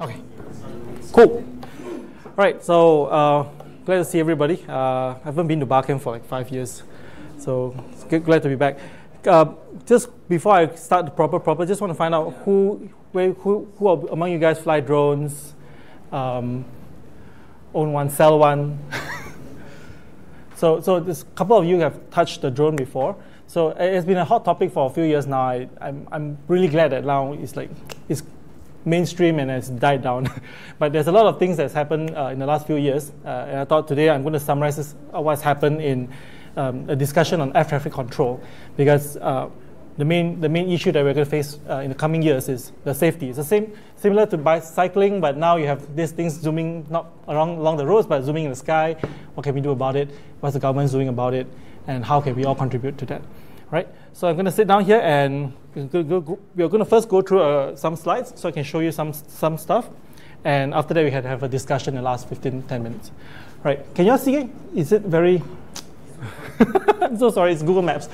Okay, cool. All right, so uh, glad to see everybody. Uh, I haven't been to Barcamp for like five years, so good, glad to be back. Uh, just before I start the proper proper, just want to find out who, where, who, who among you guys fly drones, um, own one, sell one. so, so this couple of you have touched the drone before. So it's been a hot topic for a few years now. I, I'm, I'm really glad that now it's like it's mainstream and it's died down. but there's a lot of things that's happened uh, in the last few years. Uh, and I thought today I'm going to summarize this, uh, what's happened in um, a discussion on air traffic control because uh, the main the main issue that we're going to face uh, in the coming years is the safety. It's the same similar to bicycling, but now you have these things zooming not along along the roads, but zooming in the sky. What can we do about it? What's the government doing about it? And how can we all contribute to that? Right. So I'm going to sit down here and we're going to first go through uh, some slides so I can show you some some stuff, and after that we can have a discussion in the last 15 10 minutes. Right. Can you all see it? Is it very? I'm so sorry. It's Google Maps.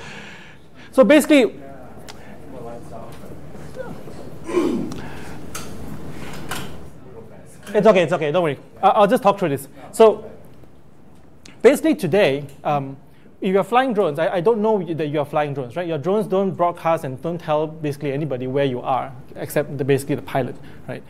So basically, It's okay, it's okay, don't worry. I'll just talk through this. So basically today, um, if you're flying drones, I, I, don't know that you're flying drones, right? Your drones don't broadcast and don't tell basically anybody where you are, except the, basically the pilot, right?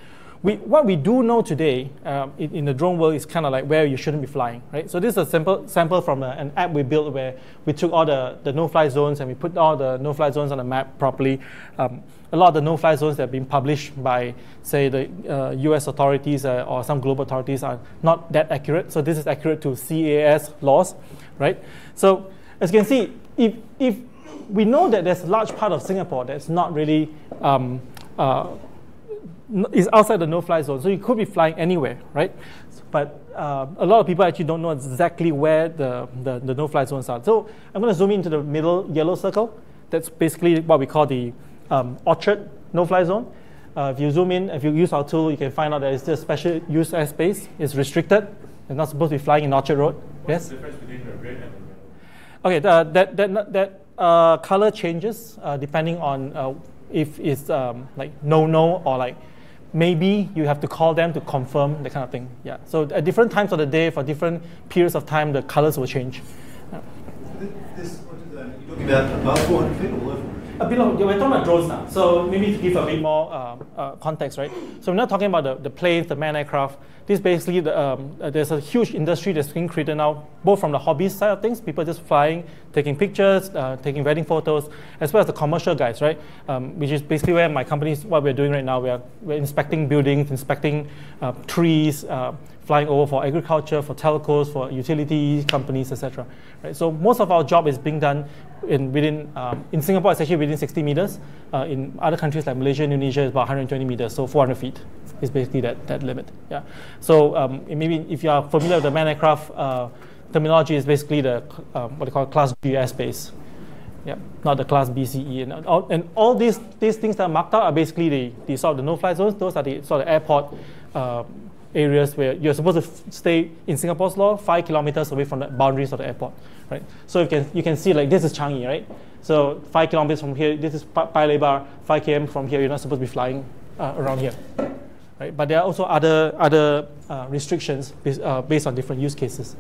We, what we do know today um, in, in, the drone world is kind of like where you shouldn't be flying, right? So this is a simple sample from a, an app we built where we took all the, the no-fly zones and we put all the no-fly zones on the map properly. Um, a lot of the no-fly zones that have been published by, say, the uh, U.S. authorities uh, or some global authorities are not that accurate. So this is accurate to CAS laws, right? So as you can see, if, if we know that there's a large part of Singapore that's not really um, uh, is outside the no-fly zone, so you could be flying anywhere, right? But uh, a lot of people actually don't know exactly where the, the, the no-fly zones are. So I'm going to zoom into the middle yellow circle. That's basically what we call the um, orchard no-fly zone. Uh, if you zoom in, if you use our tool, you can find out that it's just special use airspace. It's restricted. It's not supposed to be flying in Orchard Road. What's yes? the difference between the red and the red? Okay, the, that, that, that uh, color changes uh, depending on uh, if it's um, like no-no or like maybe you have to call them to confirm that kind of thing. Yeah. So at different times of the day, for different periods of time, the colors will change. Yeah. This, what is that? You're talking about 400 feet or below 400 feet? A bit we're talking about drones now. So maybe to give a bit more uh, uh, context, right? So we're not talking about the, the planes, the manned aircraft. This basically, the, um, uh, there's a huge industry that's being created now, both from the hobby side of things, people just flying, taking pictures, uh, taking wedding photos, as well as the commercial guys, right? Um, which is basically where my company is, what we're doing right now. We are, we're inspecting buildings, inspecting uh, trees, uh, flying over for agriculture, for telcos, for utility companies, etc. Right? So most of our job is being done in within um, in Singapore, it's actually within 60 meters. Uh, in other countries like Malaysia, Indonesia, it's about 120 meters, so 400 feet is basically that, that limit. Yeah. So um, maybe if you are familiar with the manned aircraft uh, terminology, is basically the um, what they call Class G airspace. Yeah, not the Class BCE, and all, and all these these things that are marked out are basically the, the sort of the no-fly zones. Those are the sort of airport. Areas where you're supposed to stay in Singapore's law five kilometers away from the boundaries of the airport, right? So you can you can see like this is Changi, right? So five kilometers from here, this is Paya Lebar, five km from here. You're not supposed to be flying uh, around here, right? But there are also other other uh, restrictions based, uh, based on different use cases.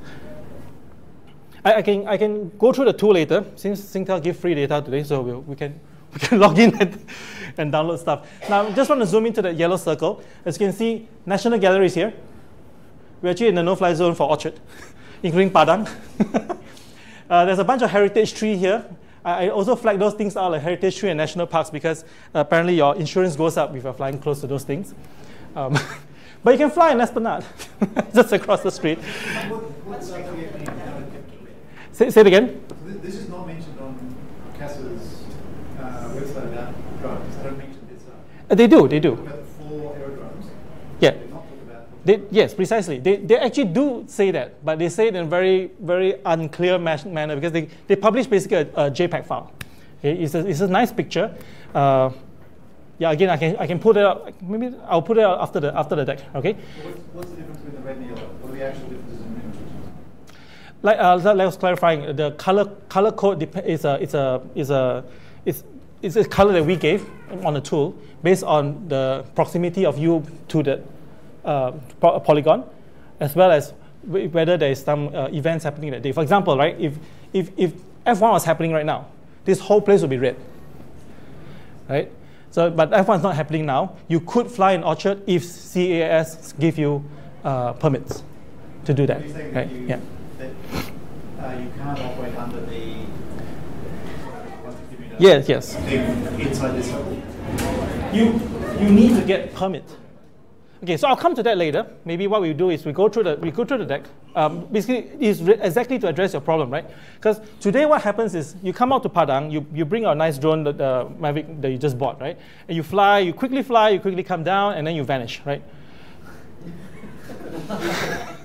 I, I, can I can go through the tool later since Singtel give free data today, so we'll, we can we can log in and, and download stuff. Now, I just want to zoom into the yellow circle. As you can see, National Gallery is here. We're actually in the no-fly zone for Orchard, including Padang. uh, there's a bunch of heritage tree here. I, I also flag those things out like heritage tree and national parks because apparently your insurance goes up if you're flying close to those things. Um, but you can fly in Esplanade, just across the street. Say, say it again. This, is not mentioned on CASA's website about drones. They don't mention this. Uh, Uh, they do, they do. aerodromes. Yeah. They not talk about They, yes, precisely. They, they actually do say that, but they say it in a very, very unclear ma- manner because they, they publish basically a, a JPEG file. Okay, it's, a, it's a nice picture. Uh, yeah, again, I can, I can put it out. Maybe I'll put it out after the, after the deck, okay? what's, what's the difference between the red and the yellow? What are the actual differences in images? Like, uh, like I was clarifying, the color, color code is a, is a, is a, it's, it's a color that we gave on the tool based on the proximity of you to the, uh, polygon, as well as whether there is some uh, events happening that day. For example, right, if, if, if F1 was happening right now, this whole place would be red, right? So, but F1 is not happening now. You could fly in Orchard if CAS give you uh, permits to do that, right? that you, Yeah. that uh, you can't operate under the what's it giving us? Yes, yes. Inside this. You, you need to get permit. Okay, so I'll come to that later. Maybe what we do is we go through the we go through the deck. Um, basically, is exactly to address your problem, right? Because today what happens is you come out to Padang, you, you bring a nice drone, the, the Mavic that you just bought, right? And you fly, you quickly fly, you quickly come down, and then you vanish, right?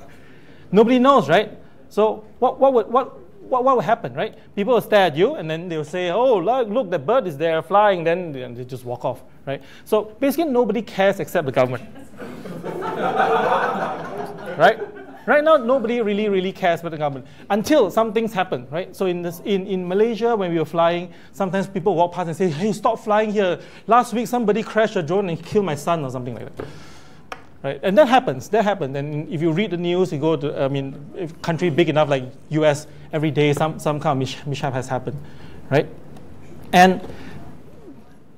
Nobody knows, right? So what, what, would, what, what, what will happen, right? People will stare at you and then they'll say, oh, look, look the bird is there flying, then they just walk off, right? So basically nobody cares except the government. right? Right now, nobody really, really cares about the government until some things happen, right? So in, this, in, in Malaysia, when we were flying, sometimes people walk past and say, hey, stop flying here. Last week, somebody crashed a drone and killed my son or something like that. Right? And that happens. That happens. And if you read the news, you go to, I mean, if country big enough like US, every day some, some kind of mish- mishap has happened, right? And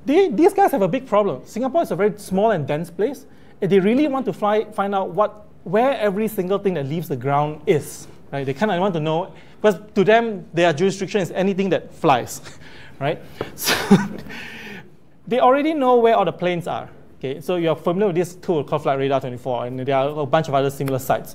they, these guys have a big problem. Singapore is a very small and dense place. And they really want to fly, find out what, where every single thing that leaves the ground is. Right? They kind of want to know, because to them, their jurisdiction is anything that flies. Right? So they already know where all the planes are. Okay, so you're familiar with this tool called Flight Radar 24, and there are a bunch of other similar sites.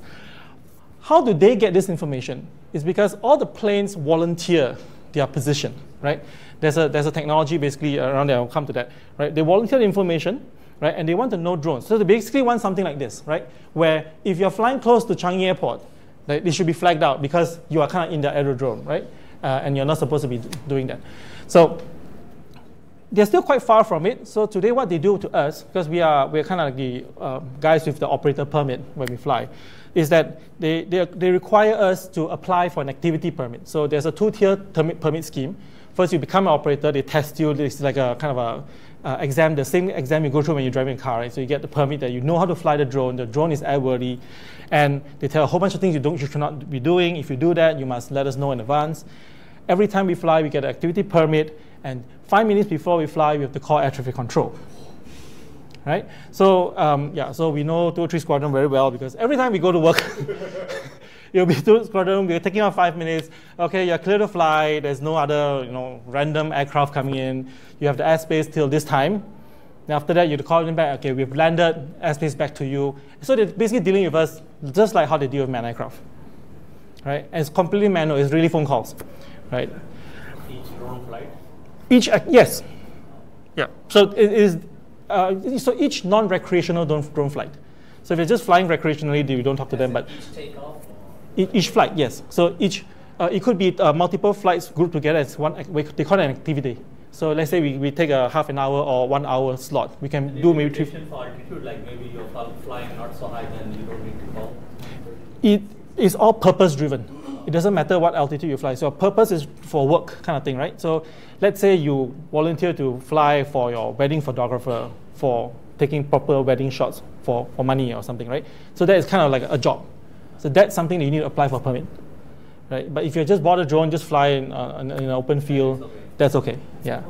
How do they get this information? It's because all the planes volunteer their position, right? There's a, there's a technology basically around there, I'll come to that, right? They volunteer the information, right? And they want to know drones. So they basically want something like this, right? Where if you're flying close to Changi Airport, right, they should be flagged out because you are kind of in the aerodrome, right? Uh, and you're not supposed to be doing that. So they're still quite far from it. So today, what they do to us, because we are we're kind of like the uh, guys with the operator permit when we fly, is that they, they, they require us to apply for an activity permit. So there's a two-tier permit, permit scheme. First, you become an operator. They test you. It's like a kind of a uh, exam, the same exam you go through when you're driving a car. Right? So you get the permit that you know how to fly the drone. The drone is airworthy, and they tell a whole bunch of things you don't, you should not be doing. If you do that, you must let us know in advance. Every time we fly, we get an activity permit, and five minutes before we fly, we have to call air traffic control. Right? So um, yeah, so we know 203 Squadron very well because every time we go to work, you'll be to Squadron, we're taking off five minutes. Okay, you're clear to fly. There's no other, you know, random aircraft coming in. You have the airspace till this time. Then after that, you call them back. Okay, we've landed. Airspace back to you. So they're basically dealing with us just like how they deal with manned aircraft. Right? And it's completely manual. It's really phone calls. Right? each drone flight. Each, uh, yes. Yeah. So it is, uh, so each non-recreational drone, drone flight. So if you're just flying recreationally, you don't talk to them, but Each takeoff. each flight, yes. So each, uh, it could be uh, multiple flights grouped together as one, we- they call it an activity. So let's say we, we take a half an hour or one hour slot. We can do maybe three. For altitude, like maybe you're flying not so high, then you don't need to call. It is all purpose driven. It doesn't matter what altitude you fly. So purpose is for work kind of thing, right? So let's say you volunteer to fly for your wedding photographer for taking proper wedding shots for, for money or something, right? So that is kind of like a job. So that's something that you need to apply for permit, right? But if you just bought a drone, just fly in, uh, in, an open field, that's okay. Yeah.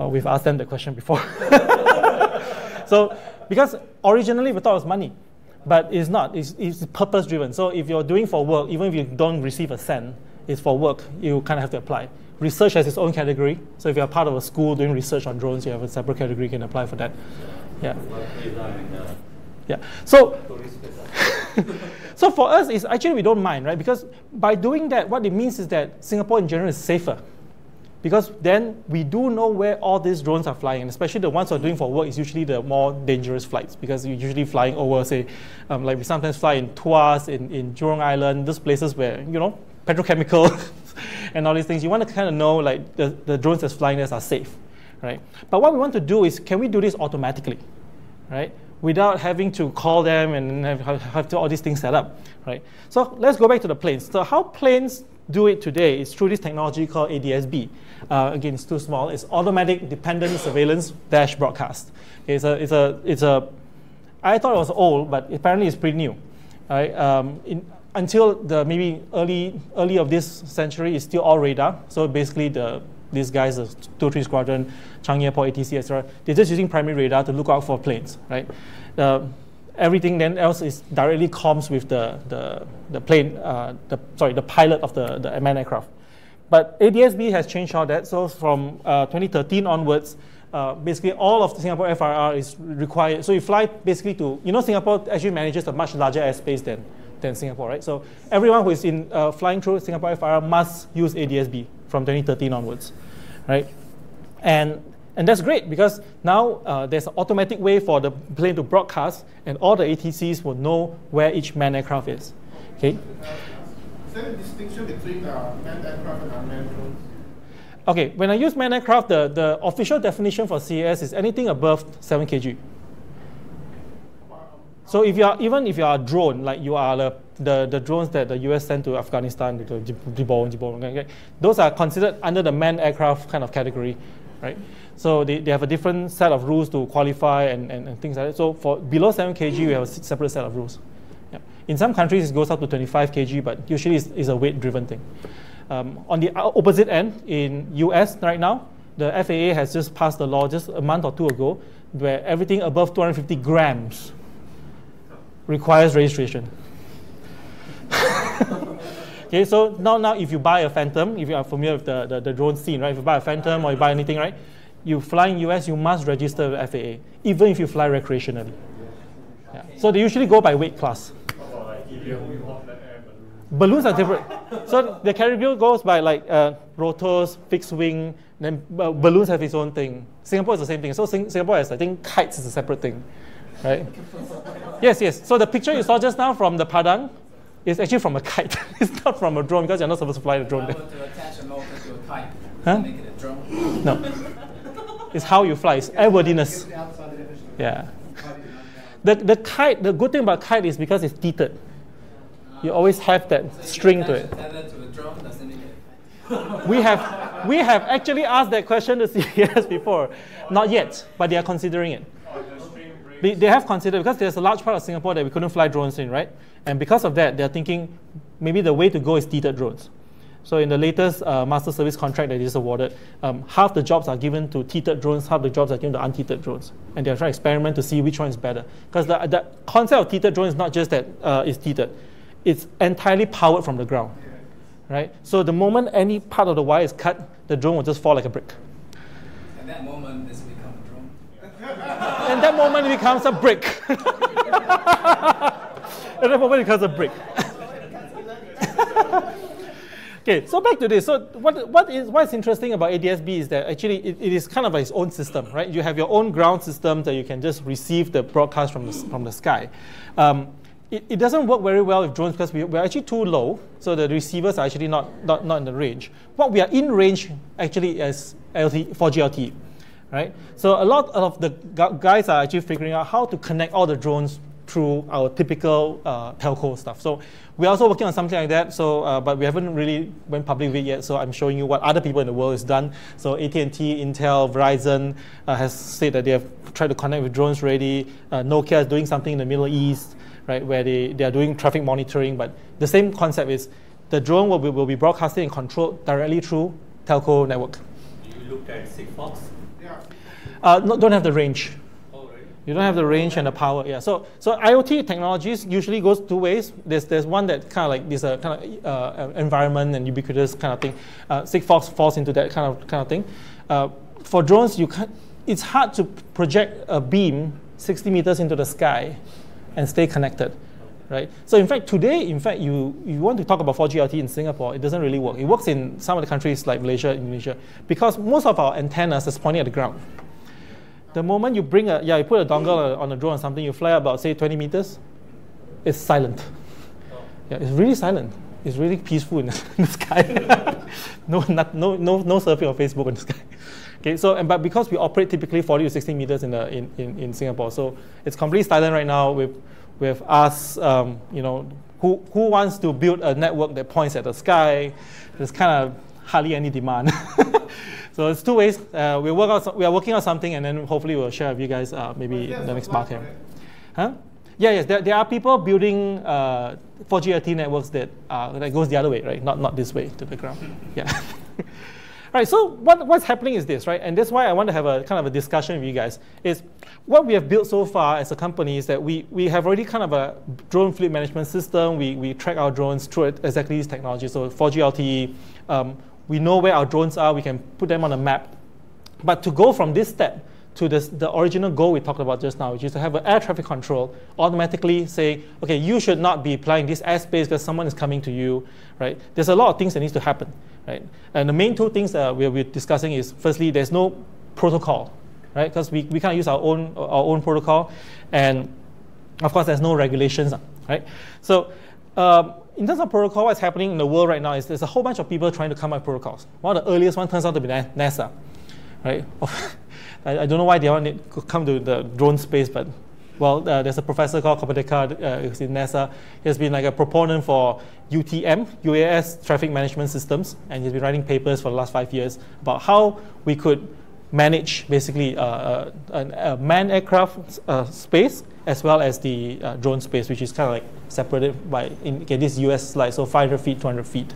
Uh, we've asked them the question before. so, because originally we thought it was money, but it's not. It's, it's purpose driven. So, if you're doing for work, even if you don't receive a cent, it's for work, you kind of have to apply. Research has its own category. So, if you're part of a school doing research on drones, you have a separate category, you can apply for that. Yeah. Yeah. So, so for us, it's actually we don't mind, right? Because by doing that, what it means is that Singapore in general is safer. Because then we do know where all these drones are flying, and especially the ones who are doing for work is usually the more dangerous flights because you're usually flying over, say, um, like we sometimes fly in Tuas, in, in Jurong Island, those places where, you know, petrochemical and all these things. You want to kind of know like the, the drones that's flying there are safe, right? But what we want to do is, can we do this automatically? right? Without having to call them and have, have to all these things set up, right? So let's go back to the planes. So how planes do it today is through this technology called ADSB. Uh, again, it's too small. It's automatic dependent surveillance dash broadcast. It's a, it's a, it's a I thought it was old, but apparently it's pretty new. Right? Um, in, until the maybe early early of this century, it's still all radar. So basically, the these guys, the 2-3 Squadron, Changi Airport, ATC, etc., they're just using primary radar to look out for planes, right? Uh, everything then else is directly comms with the, the, the plane, uh, the, sorry, the pilot of the, the manned aircraft. But ADSB has changed all that. So from uh, 2013 onwards, uh, basically all of the Singapore FIR is required. So you fly basically to, you know, Singapore actually manages a much larger airspace than, than Singapore, right? So everyone who is in uh, flying through Singapore FIR must use ADSB from 2013 onwards, right? And and that's great because now uh, there's an automatic way for the plane to broadcast, and all the ATCs will know where each manned aircraft is. Okay. Is there a distinction between uh, manned aircraft and unmanned drones? Okay, when I use manned aircraft, the, the official definition for CAS is anything above 7 kg. So if you are even if you are a drone, like you are the, the, the drones that the US sent to Afghanistan, the Dibon, okay, those are considered under the manned aircraft kind of category, right? So they, they have a different set of rules to qualify and, and, and things like that. So for below 7 kg, we have a separate set of rules. Yeah. In some countries, it goes up to 25 kg, but usually it's, it's a weight-driven thing. Um, on the opposite end, in US right now, the FAA has just passed the law just a month or two ago, where everything above 250 grams requires registration. okay, so now, now if you buy a Phantom, if you are familiar with the, the, the drone scene, right? If you buy a Phantom or you buy anything, right? You fly in US, you must register with FAA, even if you fly recreationally. Yeah. So they usually go by weight class. Balloons are different. so the Caribbean goes by like uh, rotors, fixed wing, then uh, balloons have its own thing. Singapore is the same thing. So Sing- Singapore has, I think, kites is a separate thing, right? yes, yes. So the picture you saw just now from the Padang is actually from a kite. it's not from a drone because you're not supposed to fly the drone I there. were to attach a motor to a kite, Huh? make it a drone. No. It's how you fly. It's airworthiness. Yeah. The, the kite, the good thing about kite is because it's tethered. You always have that string to it. We have, we have actually asked that question to CES before. Not yet, but they are considering it. They, they have considered, because there's a large part of Singapore that we couldn't fly drones in, right? And because of that, they're thinking maybe the way to go is tethered drones. So in the latest uh, master service contract that is awarded, um, half the jobs are given to tethered drones, half the jobs are given to untethered drones. And they're trying to experiment to see which one is better. Because the, the concept of tethered drone is not just that uh, it's tethered. It's entirely powered from the ground, right? So the moment any part of the wire is cut, the drone will just fall like a brick. At that moment, this become a drone. And that moment it becomes a brick. At that moment it becomes a brick. okay, so back to this. So what, what is what's interesting about ADSB is that actually it, it is kind of its own system, right? You have your own ground system that you can just receive the broadcast from the, from the sky. Um, it, it doesn't work very well with drones because we, we're actually too low, so the receivers are actually not, not, not in the range. What we are in range actually is LT, 4G LTE right? So a lot of the guys are actually figuring out how to connect all the drones through our typical uh, telco stuff. So we're also working on something like that. So, uh, but we haven't really went public with it yet. So I'm showing you what other people in the world has done. So AT&T, Intel, Verizon uh, has said that they have tried to connect with drones already. Uh, Nokia is doing something in the Middle East, right, where they, they are doing traffic monitoring. But the same concept is the drone will be, will be broadcasting and controlled directly through telco network. Do You looked at Sigfox Yeah. Uh, no, don't have the range. You don't have the range and the power. Yeah. So so IoT technologies usually goes two ways. There's there's one that kind of like this uh, kind of uh, environment and ubiquitous kind of thing. Uh, Sigfox falls into that kind of kind of thing. Uh, for drones, you can It's hard to project a beam 60 meters into the sky and stay connected. Right? So in fact, today, in fact, you, you want to talk about 4G LTE in Singapore, it doesn't really work. It works in some of the countries like Malaysia, Indonesia, because most of our antennas is pointing at the ground. The moment you bring a, yeah, you put a dongle on a drone or something, you fly about, say, 20 meters, it's silent. Yeah, it's really silent. It's really peaceful in the, in the sky. no, not, no, no, no surfing on Facebook in the sky. Okay, so, and, but because we operate typically 40 to 60 meters in, the, in, in, in Singapore, so it's completely silent right now with, with us, um, you know, who, who wants to build a network that points at the sky? There's kind of hardly any demand. So it's two ways. Uh, we work out, some- we are working on something, and then hopefully we'll share with you guys uh, maybe in the next market. Huh? Yeah, yes, there, there are people building uh, 4G LTE networks that, uh, that goes the other way, right? Not, not this way to the ground. Yeah. right, so what, what's happening is this, right? And that's why I want to have a kind of a discussion with you guys, is what we have built so far as a company is that we, we have already kind of a drone fleet management system. We, we track our drones through exactly this technology. So 4G LTE, um, we know where our drones are, we can put them on a map. But to go from this step to this, the original goal we talked about just now, which is to have an air traffic control automatically say, okay, you should not be applying this airspace because someone is coming to you, right? There's a lot of things that needs to happen, right? And the main two things that we're, we're discussing is, firstly, there's no protocol, right? Because we, we can't use our own, our own protocol. And of course, there's no regulations, right? So um, in terms of protocol, what's happening in the world right now is there's a whole bunch of people trying to come up with protocols. One of the earliest one turns out to be NASA, right? I, I, don't know why they want to come to the drone space, but well, uh, there's a professor called Kopardekar, uh, who's in NASA. He has been like a proponent for UTM, UAS traffic management systems, and he's been writing papers for the last five years about how we could manage basically uh, uh a, a manned aircraft uh, space as well as the uh, drone space, which is kind of like separated by in okay, this US slide, so 500 feet, 200 feet,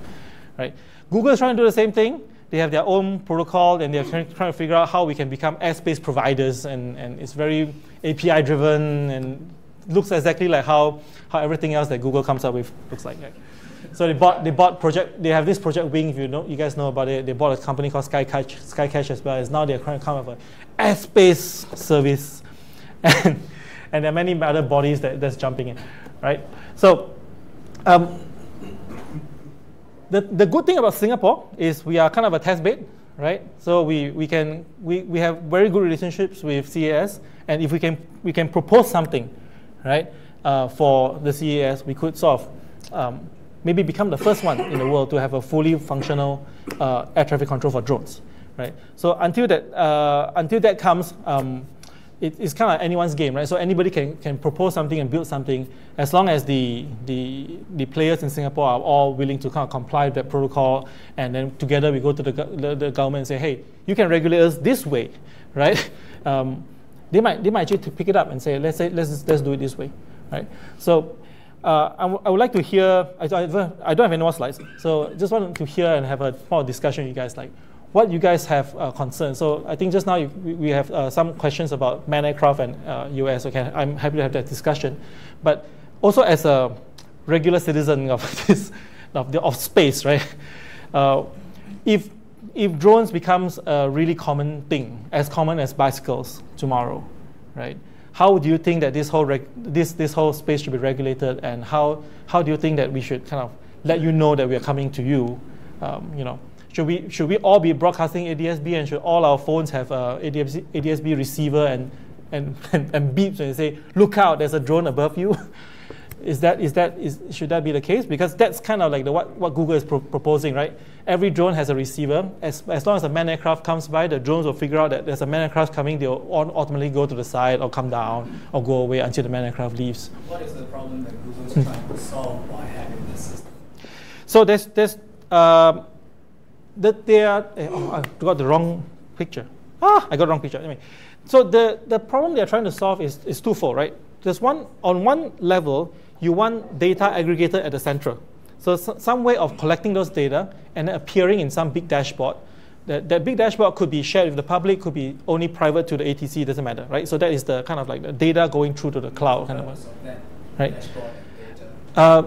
right? Google is trying to do the same thing they have their own protocol and they're trying, trying to figure out how we can become airspace providers and, and it's very API driven and looks exactly like how, how everything else that Google comes up with looks like. Right? So they bought they bought project they have this project wing if you know you guys know about it. They bought a company called Skycache Skycache as well. As now they're trying to come up with an airspace service, and and there are many other bodies that that's jumping in, right? So. Um, the, the good thing about Singapore is we are kind of a test bed, right? So we, we, can, we, we have very good relationships with CAS, and if we can, we can propose something, right, uh, for the CAS, we could sort of um, maybe become the first one in the world to have a fully functional uh, air traffic control for drones, right? So until that, uh, until that comes, um, it, it's kind of anyone's game, right? So anybody can, can propose something and build something as long as the, the, the players in Singapore are all willing to kind of comply with that protocol. And then together we go to the, the, the government and say, hey, you can regulate us this way, right? Um, they might, they might actually pick it up and say, let's, say, let's, let's do it this way, right? So uh, I, w- I would like to hear, I, I, I don't have any more slides, so just want to hear and have a more discussion you guys, like what you guys have uh, concerns. So I think just now you, we have uh, some questions about man aircraft and uh, US. Okay, I'm happy to have that discussion. But also as a regular citizen of this of, the, of space, right? Uh, if if drones becomes a really common thing, as common as bicycles tomorrow, right? How do you think that this whole this this whole space should be regulated, and how how do you think that we should kind of let you know that we are coming to you, um, you know? Should we, should we all be broadcasting ADSB and should all our phones have a ADSB, ADSB receiver and, and, and, and beeps and say, look out, there's a drone above you? is that, is that, is, should that be the case? Because that's kind of like the, what, what Google is pro- proposing, right? Every drone has a receiver. As, as long as a manned aircraft comes by, the drones will figure out that there's a manned aircraft coming. They'll ultimately go to the side or come down or go away until the manned aircraft leaves. What is the problem that Google is trying to solve by having this system? So there's, there's um, that they are, eh, oh, I got the wrong picture. Ah, I got the wrong picture. Anyway, so the, the problem they're trying to solve is, is twofold, right? There's one, on one level, you want data aggregated at the center. So, so some way of collecting those data and appearing in some big dashboard. That, that big dashboard could be shared with the public, could be only private to the ATC, doesn't matter, right? So that is the kind of like the data going through to the cloud kind of one, right? Uh,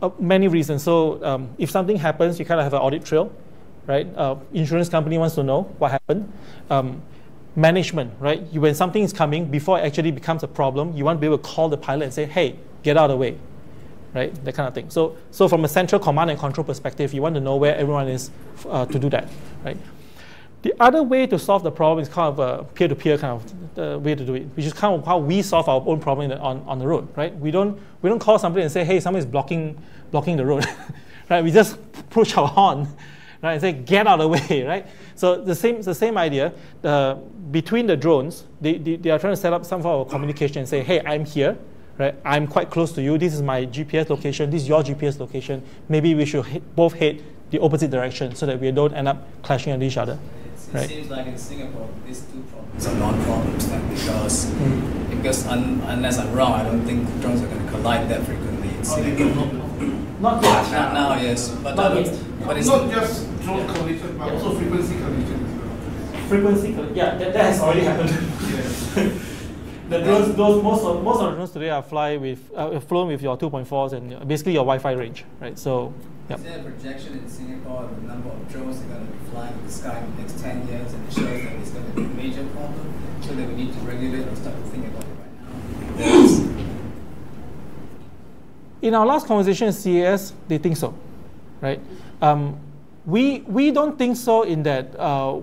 uh, many reasons. So um, if something happens, you kind of have an audit trail right? Uh, insurance company wants to know what happened. Um, management, right? You, when something is coming, before it actually becomes a problem, you want to be able to call the pilot and say, hey, get out of the way, right? That kind of thing. So, so from a central command and control perspective, you want to know where everyone is uh, to do that, right? The other way to solve the problem is kind of a peer-to-peer kind of uh, way to do it, which is kind of how we solve our own problem on, on the road, right? We don't, we don't call somebody and say, hey, someone is blocking, blocking the road, right? We just push our horn right? And say, get out of the way, right? So the same, the same idea. Uh, between the drones, they, they, they, are trying to set up some form of communication and say, hey, I'm here, right? I'm quite close to you. This is my GPS location. This is your GPS location. Maybe we should hit, both head the opposite direction so that we don't end up clashing on each other. It's It Right. seems like in Singapore, these two problems are non-problems then because Mm. because un, unless I'm wrong, I don't think drones are going to collide that frequently in Oh, Singapore. will. Not yet. Not now, yes, but Not uh, yet. But it's Not just drone Yeah. collision, but Yeah. also frequency collision as well. Frequency, collision. yeah, that, that has already happened. Yeah. the drones, those most of most of the drones today are fly with uh, flown with your 2.4s and uh, basically your Wi-Fi range, right? So, yeah. Is there a projection in Singapore of the number of drones that are going to be flying in the sky in the next 10 years and it shows that it's going to be a major problem so that we need to regulate or start to think about it right now? In our last conversation at CAS, they think so, right? Um, we, we don't think so in that uh,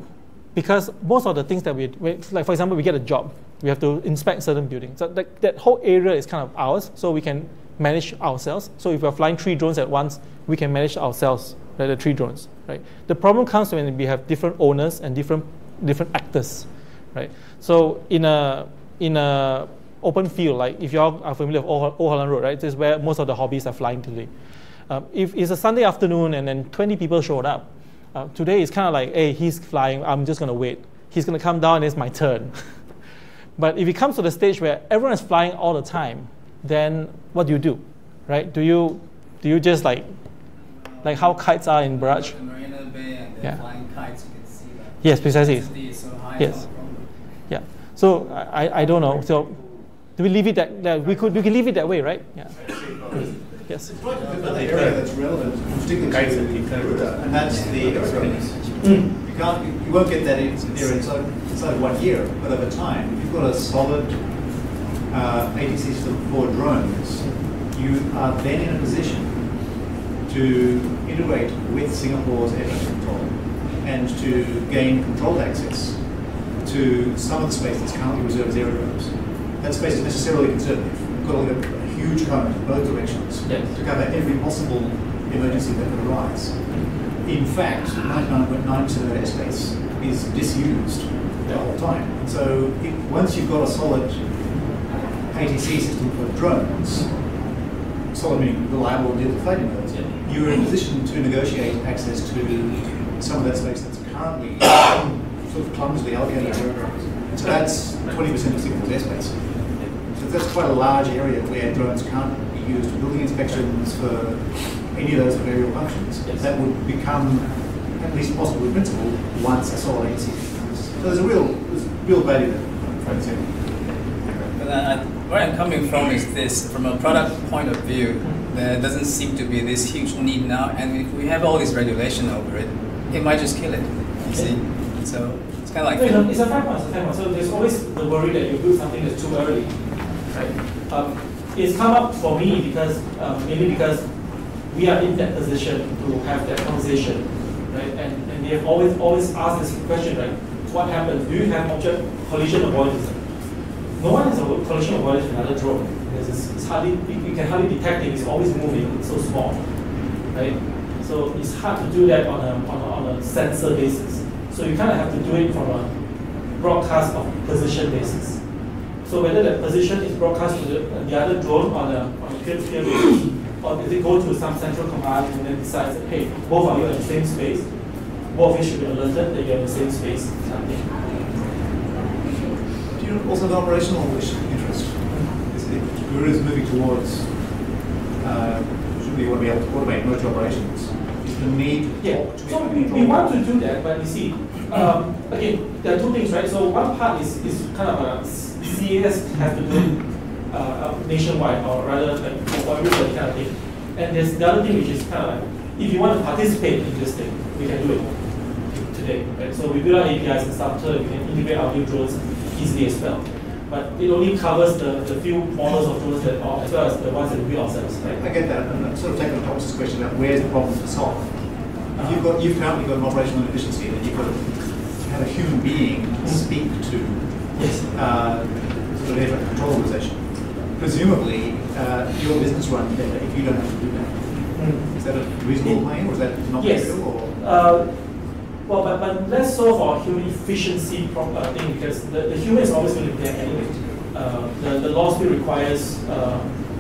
because most of the things that we, we, like for example, we get a job, we have to inspect certain buildings. So that, that whole area is kind of ours, so we can manage ourselves. So if we're flying three drones at once, we can manage ourselves, right, the three drones, right? The problem comes when we have different owners and different, different actors, right? So in a, in a open field, like if you are familiar with Old Holland Road, right, this is where most of the hobbies are flying today. Um, if it's a Sunday afternoon and then 20 people showed up, uh, today it's kind of like, hey, he's flying, I'm just going to wait. He's going to come down and it's my turn. but if it comes to the stage where everyone is flying all the time, then what do you do, right? Do you, do you just like, like how kites are in Barrage? Marina Bay and they're Yeah. flying kites, you can see that. Yes, precisely. So high, Yes. it's not a problem. Yeah. So I, I- I don't know. So do we leave it that, that we could we can leave it that way, right? Yeah. Yes. Another area that's relevant, particularly to Garuda, and that's the aerodromes. Mm. You can't, you- you won't get that in, there inside, inside one year, but over time, if you've got a solid uh, ATC system for drones, you are then in a position to integrate with Singapore's air traffic control and to gain controlled access to some of the space that's currently reserved as aerodromes. That space is necessarily conservative. We've got to look at a huge cone in both directions Yes. to cover every possible emergency that could arise. In fact, 99.9% of that airspace is disused the whole time. And so if, once you've got a solid ATC system for drones, solid meaning reliable deal with fighting modes, you're in a position to negotiate access to some of that space that's currently sort of clumsily allocated to aerodromes. So that's 20% of Singapore's airspace. So that's quite a large area where drones can't be used for building inspections for any of those aerial functions. Yes. That would become at least possible in principle once a solid ATC becomes. So there's a real, there's real value there. I'd. But uh, where I'm coming from is this: from a product point of view, there doesn't seem to be this huge need now, and if we have all this regulation over it, it might just kill it. You see, so it's kind of like. No, it's a fair point. It's a fair point. So there's always the worry that you build something that's too early, right? Um, it's come up for me because um, mainly because we are in that position to have that conversation, right? And, and they have always always asked this question, right? What happens? Do you have object collision avoidance? No one has a collision avoidance with another drone because it's, it's hardly you can hardly detect it. It's always moving. It's so small, right? So it's hard to do that on a, on a, on a sensor basis. So you kind of have to do it from a broadcast of position basis. So whether that position is broadcast to the, the other drone on a, on a peer-to-peer basis, or does it go to some central command and then decides that, hey, both of you are in the same space, both of you should be alerted that you're in the same space, something. Do you also have operational wish- interest? Is it, Guru is moving towards, uh, should we want to be able to automate merge operations? Is the need Yeah, to so we, we want to do that, but you see, um, again, there are two things, right? So one part is, is kind of a CAS has to do uh, uh, nationwide, or rather like for everybody kind of thing. And there's the other thing which is kind of like, if you want to participate in this thing, we can do it today, right? So we build our APIs and stuff so we can integrate our new drones easily as well. But it only covers the, the few models of drones that are, as well as the ones that we ourselves, right? I get that, and I'm sort of taking the Thomas's question about where's the problem to solve. If you've got, you've currently got an operational inefficiency that you've got to have a human being speak to Yes. uh, of air control organization. Presumably, uh, your business runs better if you don't have to do that. Mm. Is that a reasonable claim, or is that not Yes. Or Uh, well, but, but less so for human efficiency pro- uh, thing because the, the human is always going to be there anyway. Uh, the, the law still requires uh,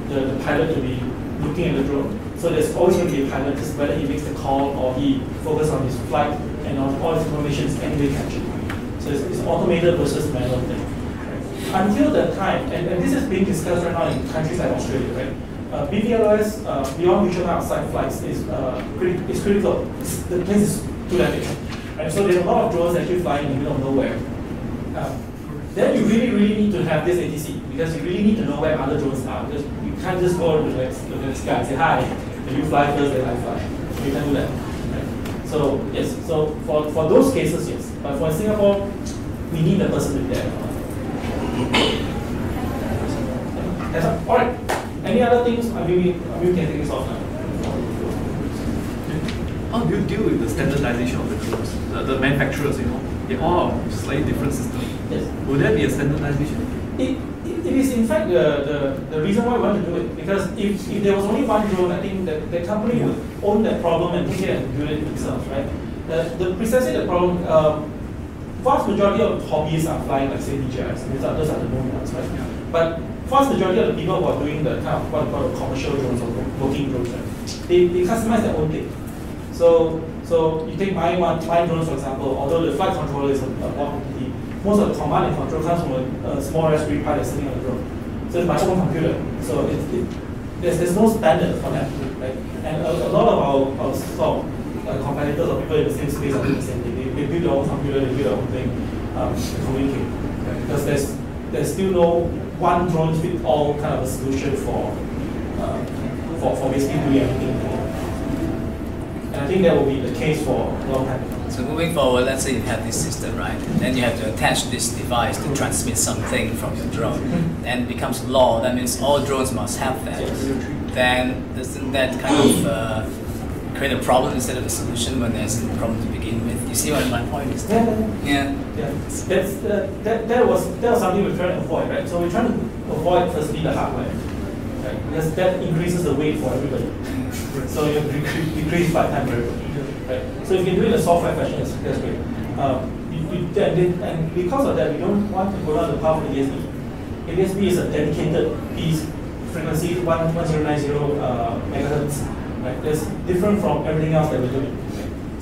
the, the pilot to be looking at the drone. So there's always going to be a pilot, just whether he makes the call or he focuses on his flight and all this information is anyway captured. So it's, it's automated versus manual thing. Until that time, and, and this is being discussed right now in countries like Australia, right? Uh, BVLOS, uh, beyond of sight flights, is, uh, criti- is critical. It's, the place is too damaged. Right? So there's a lot of drones actually flying in the middle of nowhere. Um, then you really, really need to have this ATC because you really need to know where other drones are. Because you can't just go to the to the guy and say, hi, and you fly first, then I fly. You can't do that. So, yes, so for, for those cases, yes. But for Singapore, we need the person to be there. That's all. all right. Any other things? I mean, we, I mean, we can take this off now. How do you deal with the standardization of the drones? The, the manufacturers, you know, they all have slightly different systems. Yes. Will there be a standardization? It, it, it is in fact the, the, the reason why we want to do it because if, if there was only one drone, I think that the company would own that problem and take it and build it itself, right? The, the precisely the problem. Um, vast majority of hobbyists are flying like say DJIs. Those are, those are the known ones, right? But vast majority of the people who are doing the kind of what we call the commercial drones or working drones, right? They, they customize their own thing. So so you take my one my drone for example, although the flight controller is a, a block most of the command and control comes from a, a small Raspberry Pi that's sitting on the drone. So it's my own computer. So it, it, there's, there's no standard for that, right? And a, a lot of our, our sort of, uh, competitors or people in the same space are doing the same. They, build their own computer, they build their own thing, um, to communicate. Right? Because there's there's still no one drone fit all kind of a solution for uh, for, for basically doing everything. And I think that will be the case for a long time. So moving forward, let's say you have this system, right? Then you have to attach this device to transmit something from your drone. And it becomes law, that means all drones must have that. Then doesn't that kind of uh, create a problem instead of a solution when there's a problem to begin with? You see what my point is? Yeah, yeah, yeah. That's uh, that, that was that was something we're trying to avoid, right? So we're trying to avoid firstly the hardware, right? Because that increases the weight for everybody. So you decrease, decrease flight time everybody, right? So if you can do it in a software fashion, that's, that's great. Um, and, because of that, we don't want to go down the path of the ADSB. ADSB is a dedicated piece, frequency 1090 uh, megahertz, right? That's different from everything else that we're doing.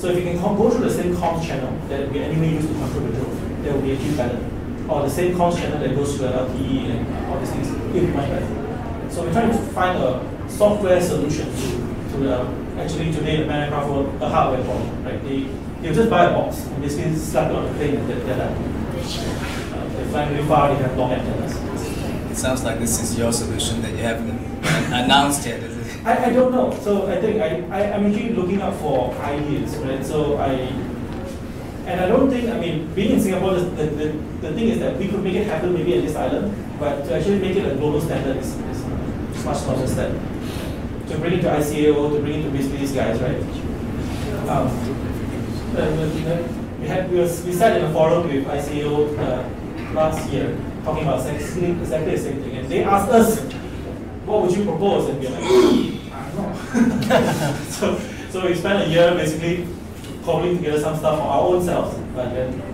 So if you can go through the same comms channel that we anyway use to control the drone, that will be actually better. Or the same comms channel that goes to the LTE and all these things, it much better. So we're trying to find a software solution to, to the, actually today the man aircraft world, the hardware problem, right? They, they'll just buy a box and basically slap it on the plane and they're, they're done. They fly really far, they have long antennas. It sounds like this is your solution that you haven't announced yet? I, I don't know. So I think I, I, I'm actually looking out for ideas, right? So I, and I don't think, I mean, being in Singapore, the, the, the, the thing is that we could make it happen maybe at this island, but to actually make it a global standard is, is much larger step. To bring it to ICAO, to bring it to basically these guys, right? Um, uh, we, had, we, was, we sat in a forum with ICAO uh, last year, talking about exactly the same thing, and they asked us, what would you propose? And we're like, hmm, I don't know. so, so we spent a year basically cobbling together some stuff for our own selves, but then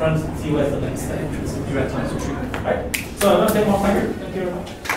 trying to see where's the next step. You have time to treat. Right? So I'm going to take more time. Thank you very much.